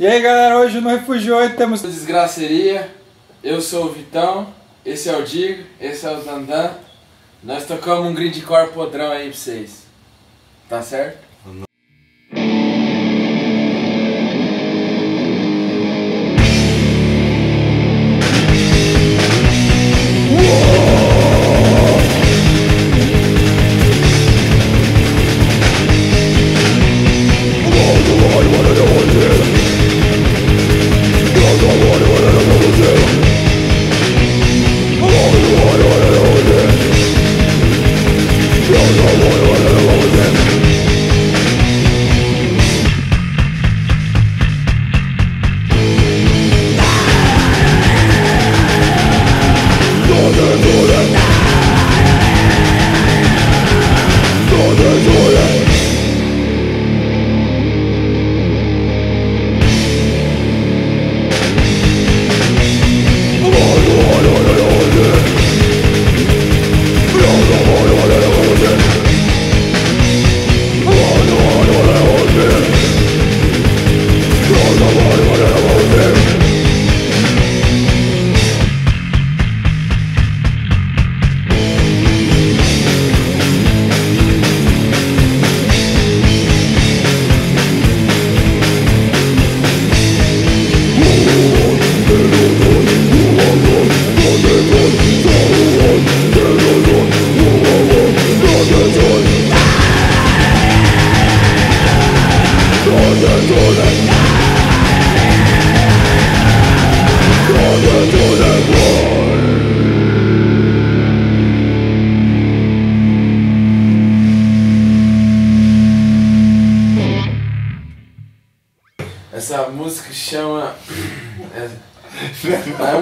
E aí galera, hoje no Refúgio 8 temos. Desgraceria, eu sou o Vitão, esse é o Digo, esse é o Dandan. Nós tocamos um grindcore podrão aí pra vocês. Tá certo?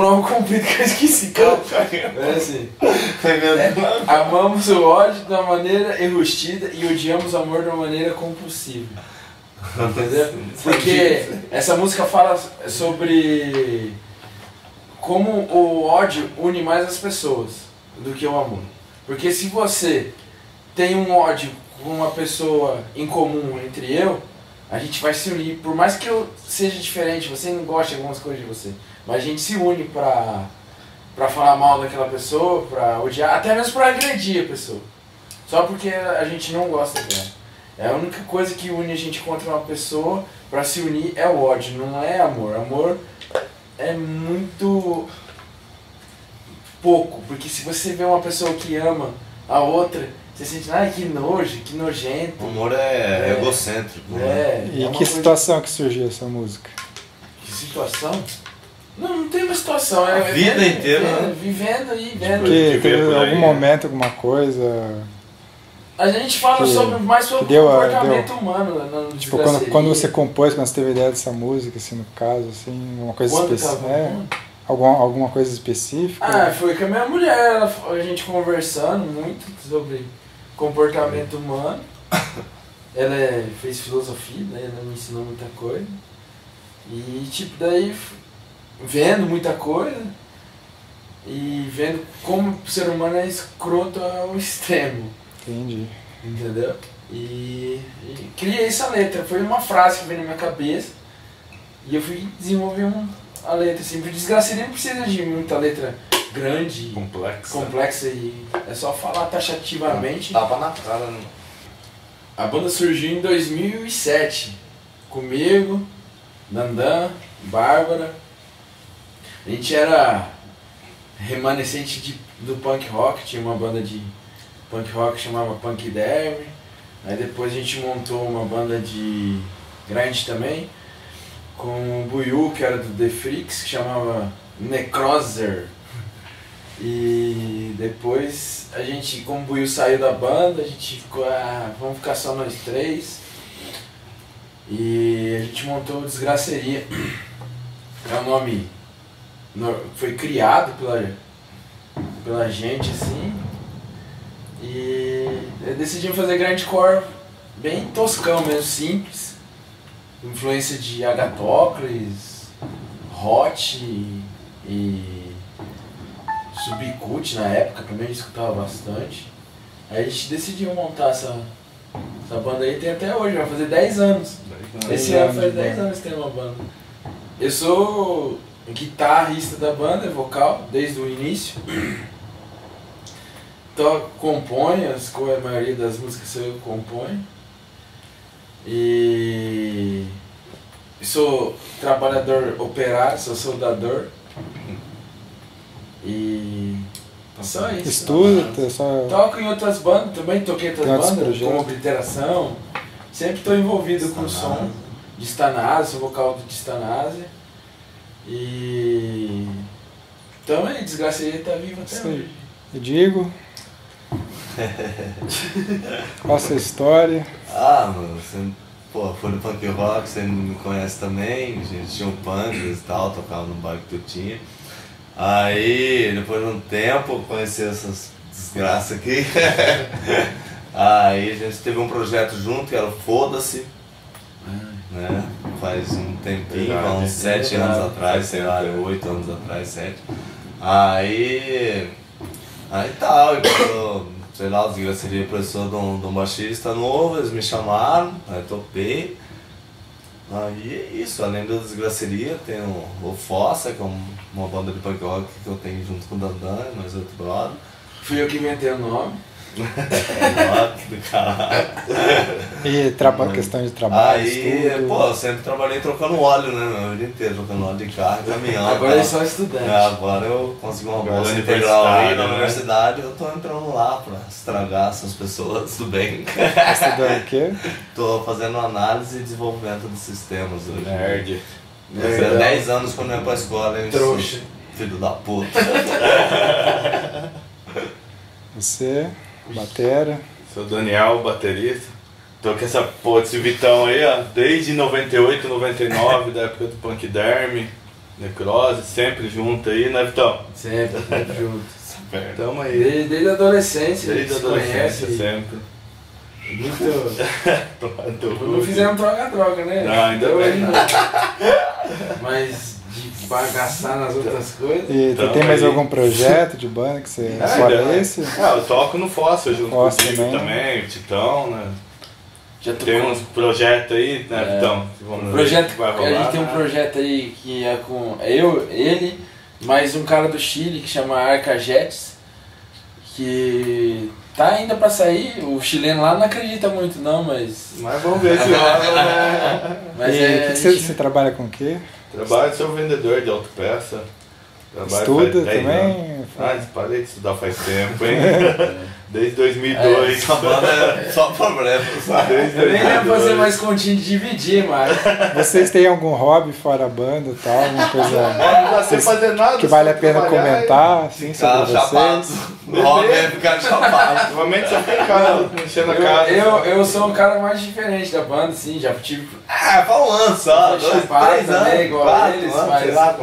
Um nome comprido que eu esqueci, cara. É assim. É, amamos o ódio de uma maneira enrustida e odiamos o amor de uma maneira compulsiva. Entendeu? Porque essa música fala sobre como o ódio une mais as pessoas do que o amor. Porque se você tem um ódio com uma pessoa em comum entre eu, a gente vai se unir, por mais que eu seja diferente, você não goste de algumas coisas de você, mas a gente se une pra, pra falar mal daquela pessoa, pra odiar, até mesmo pra agredir a pessoa. Só porque a gente não gosta dela. É a única coisa que une a gente contra uma pessoa pra se unir é o ódio, não é amor. Amor é muito pouco, porque se você vê uma pessoa que ama a outra, você sente, ai que nojo, que nojento. O amor é, É. egocêntrico. né? É, E é que coisa- situação que surgiu essa música? Que situação? Não, não tem uma situação. É, A vida é- inteira, é- né? Vivendo e vendo. Que teve algum né? momento, alguma coisa. A gente fala Que- sobre, mais sobre deu o comportamento humano. né, Tipo, quando, quando você compôs, quando você teve ideia dessa música, assim, no caso, assim, uma coisa específica. É, alguma, alguma coisa específica? Ah, foi com a minha mulher, ela- a gente conversando muito sobre comportamento humano. Ela é- fez filosofia, né? Ela me ensinou muita coisa. E tipo, daí vendo muita coisa e vendo como o ser humano é escroto ao extremo. Entendi. Entendeu? E, e criei essa letra. Foi uma frase que veio na minha cabeça. E eu fui desenvolver um, a letra. Assim, porque desgraceria não precisa de muita letra grande, Complexo. complexa e é só falar taxativamente. Tapa na cara, né? A banda surgiu em 2007. Comigo, Dandan, Bárbara. A gente era remanescente de, do punk rock, tinha uma banda de punk rock que chamava Punk Derby. Aí depois a gente montou uma banda de grind também, com o Buiu, que era do The Freaks, que chamava Necroser. E depois a gente, como o Buiu saiu da banda, a gente ficou, ah, vamos ficar só nós três. E a gente montou o Desgraceria. É um nome no- foi criado pela, pela gente assim. E decidimos fazer grindcore bem toscão mesmo, simples. Influência de Agatócles, Hot e Subcut na época também a gente escutava bastante. Aí a gente decidiu montar essa, Essa banda aí tem até hoje, vai fazer 10 anos. Esse ano faz de 10 banda. anos que tem uma banda. Eu sou guitarrista da banda, vocal, desde o início. Toco, componho, as a maioria das músicas eu componho. E sou trabalhador operário, sou soldador. E só isso. Estuda, só. Toco em outras bandas, também toquei em outras Tem bandas, projetos. como Obliteração. Sempre estou envolvido com o som de Stanase, sou vocal do Stanase. E. Então aí, Desgraça aí tá vivo até aí. hoje. E digo. Qual a sua história? Ah, mano, você, pô, foi no punk rock, você me conhece também, a gente tinha um punk e tal, tocava no bar que tu tinha. Aí, depois de um tempo, conheci essas desgraças aqui. Aí a gente teve um projeto junto que era o Foda-se, né? Faz um tempinho, Verdade. há uns sete anos atrás, sei lá, oito anos atrás, sete. Aí. Aí tal, e quando, sei lá, os desgraçaria precisou de um, de um baixista novo, eles me chamaram, aí topei. Aí é isso, além da desgraceria, tem o, o Fossa, que é um- uma banda de punk rock que eu tenho junto com o Dandan, mais outro brother. Fui eu que inventei o nome. Do. E traba Mano. questão de trabalho, Aí, estudo. pô, eu sempre trabalhei trocando óleo, né, meu vida inteira, trocando óleo de carro, caminhão. Agora é só estudante. É, agora eu consegui uma bolsa é integral aí na né? universidade, eu tô entrando lá pra estragar essas pessoas, tudo bem. Tá estudando o quê? tô fazendo análise e desenvolvimento de sistemas hoje. Nerd. Faz Nerdão. 10 anos que eu ia pra escola, hein? Trouxa. Filho da puta. Você, Batera. Sou Daniel, baterista. Tô com essa porra desse Vitão aí, ó, desde 98, 99, da época do Punk Derm, Necrose, sempre junto aí, né, Vitão? Sempre, sempre junto. Tamo aí. Desde, desde a adolescência, Desde a adolescência, conhece. sempre. Muito. Tô- Não fizemos troca-troca, né? Não, ainda Deu bem. não. Mas de bagaçar nas outras coisas. E tu Então, tem mais aí- algum projeto de banda que você. Ah, fora esse? Ah, eu toco no Fóssil junto Fóssil contigo também. também, o Titão, né? Já Tem uns projetos aí, né, É. Vamos ver Projeto, que vai a rolar. gente tem um projeto aí que é com eu, ele, mais um cara do Chile que chama Arca Jets, que tá ainda pra sair, o chileno lá não acredita muito não, mas. Mas vamos ver se rola, né? Mas e é. que que você, você trabalha com o quê? Trabalho, sou vendedor de autopeça. Trabalho Estuda faz 10 anos. Ah, parei de estudar faz tempo, hein? Desde 2002. Essa banda é só problema, sabe? Desde Eu nem lembro fazer 2002. mais continha de dividir, mas. Vocês têm algum hobby fora a banda e tal? Alguma coisa Não dá sem fazer nada. que vale a só pena comentar assim, Ficar sobre chapado. vocês? O hobby é ficar chapado. e- Normalmente só fica em casa, enchendo a Eu, casa. eu, eu sou um cara mais diferente da banda, sim, já tive. Ah, foi um ano só, dois, três igual quatro eles, anos, mas- sei lá.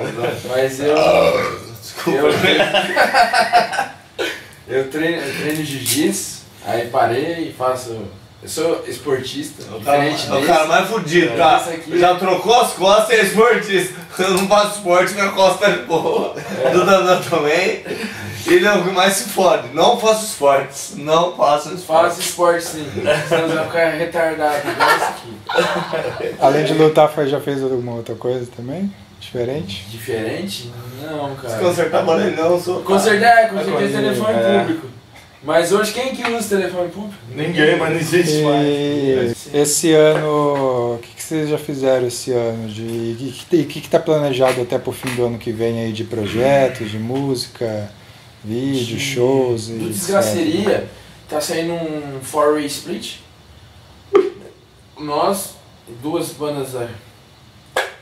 Mas eu. Desculpa. Eu, eu treino, eu treino jiu-jitsu, aí parei e faço. Eu sou esportista, O cara, o desse. cara mais fudido, tá? Esse aqui- Já trocou as costas e é esportista. Eu não faço esporte, minha costa é boa. Do Dandan também. Ele é o que mais se fode. Não faço esportes. Não faço esportes. Faço esporte sim, senão você vai ficar retardado igual esse aqui. Além de lutar, foi- já fez alguma outra coisa também? Diferente? Diferente? Não, Se cara. consertar barulhão, sou. Consertar, é, consertar Agora, telefone é. público. Mas hoje quem que usa telefone público? Ninguém, mas não existe mais. Esse ano, o que, que vocês já fizeram esse ano? De, e o que está planejado até pro fim do ano que vem aí de projetos, de música, vídeo, shows e Do. Desgraceria, tá saindo um four-way split. Nós, duas bandas da-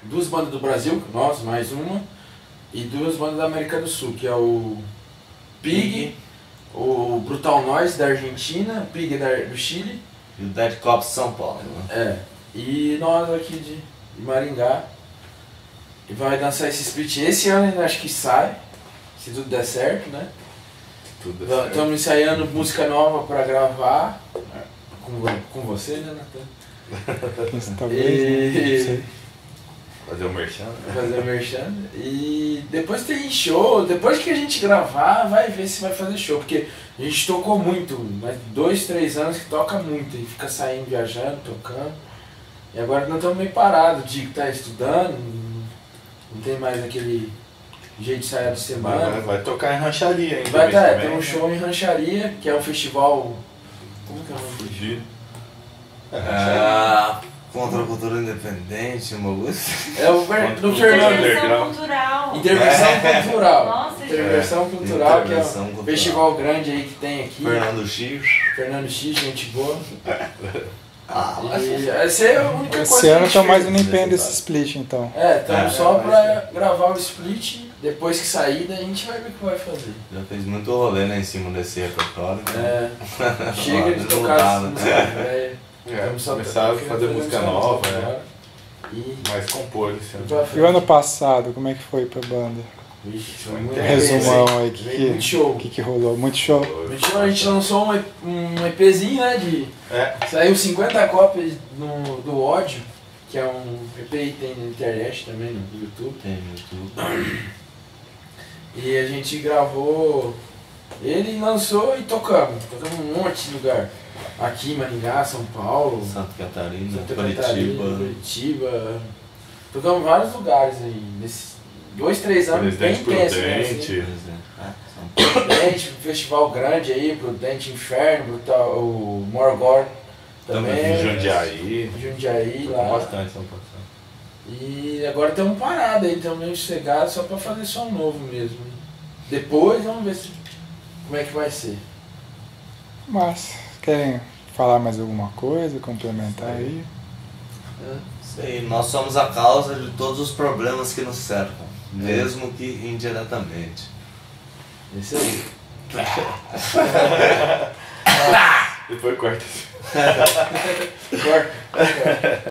duas bandas do Brasil, nós, mais uma, e duas bandas da América do Sul, que é o Pig, o Brutal Noise da Argentina, Pig da, do Chile, E o Dead Cops São Paulo, né? é, e nós aqui de, Maringá. E vai lançar esse split esse ano ainda acho que sai, se tudo der certo, né? Tudo certo. Estamos ensaiando música nova pra gravar com, com você, né, Natan? Talvez, né? Fazer o merchan. né? fazer merchan. E depois tem show, depois que a gente gravar, vai ver se vai fazer show, porque a gente tocou muito, mas dois, três anos que toca muito, e fica saindo, viajando, tocando. E agora nós estamos meio parados, o Dico tá estudando, não tem mais aquele jeito de sair de Mas semana. vai, vai tocar em rancharia ainda. Vai tá, tem um né? show em Rancharia, que é um festival. Como que é o nome? Fugir. É, rancharia. Ah, contra a cultura independente, uma coisa. É o Ver- do Fernando. Intervenção cultural. Intervenção cultural. Nossa, Intervenção cultural, que é Intervenção um cultural. festival grande aí que tem aqui. Fernando Chico. Fernando X, gente boa. Ah, E essa é a única Esse coisa ano estão gente mais no empenho desse split, então. É, estamos É, só vai pra gravar o split. Depois que sair, daí a gente vai ver o que vai fazer. Já fez muito rolê né, em cima desse repertório. né? É, chega de tocar né? É, começar a fazer música nova, né? E Mais compor esse ano. pra E o ano passado, como é que foi pra banda? Foi muito Resumão aí, que Veio que- muito show. O que, que rolou? Muito show? Muito show, a gente lançou um, um EPzinho, né? De, É, saiu 50 cópias no, do ódio, que é um EP que tem na internet também, no YouTube. Tem YouTube. E a gente gravou ele lançou e tocamos. Tocamos um monte de lugar. Aqui em Maringá, São Paulo, Santa Catarina, Santa Curitiba. Catarina, Curitiba. Tocamos em vários lugares aí. Nesses dois, três anos bem Presidente intensos. Né, Prudente. assim. É, São Paulo. Prudente, festival grande aí, Prudente Inferno, tá, o Morgor também. Também em Jundiaí. Jundiaí lá. bastante ano passado. E agora estamos parados aí, estamos meio sossegados só pra fazer som novo mesmo. Depois vamos ver se, como é que vai ser. Mas, querem falar mais alguma coisa, complementar aí? Isso aí, nós somos a causa de todos os problemas que nos cercam, mesmo que indiretamente. É Isso aí. Depois corta. Corta.